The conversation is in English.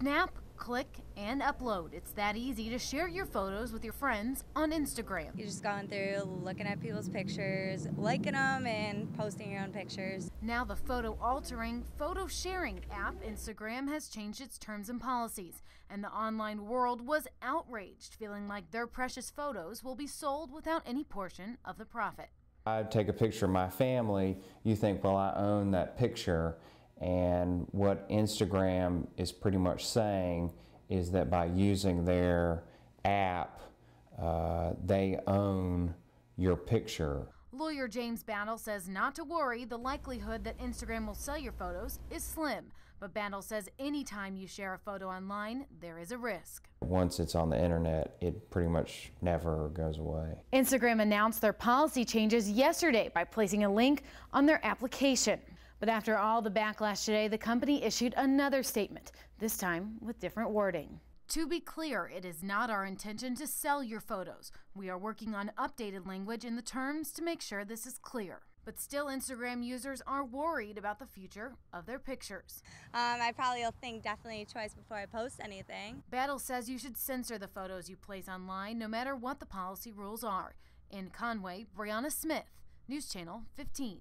Snap, click, and upload. It's that easy to share your photos with your friends on Instagram. You're just going through, looking at people's pictures, liking them, and posting your own pictures. Now, the photo altering, photo sharing app Instagram has changed its terms and policies, and the online world was outraged, feeling like their precious photos will be sold without any portion of the profit. I take a picture of my family, you think, well, I own that picture. And what Instagram is pretty much saying is that by using their app, uh, they own your picture. Lawyer James Battle says not to worry, the likelihood that Instagram will sell your photos is slim. But Battle says anytime you share a photo online, there is a risk. Once it's on the internet, it pretty much never goes away. Instagram announced their policy changes yesterday by placing a link on their application. But after all the backlash today, the company issued another statement, this time with different wording. To be clear, it is not our intention to sell your photos. We are working on updated language in the terms to make sure this is clear. But still, Instagram users are worried about the future of their pictures. Um, I probably will think definitely twice before I post anything. Battle says you should censor the photos you place online no matter what the policy rules are. In Conway, Brianna Smith, News Channel 15.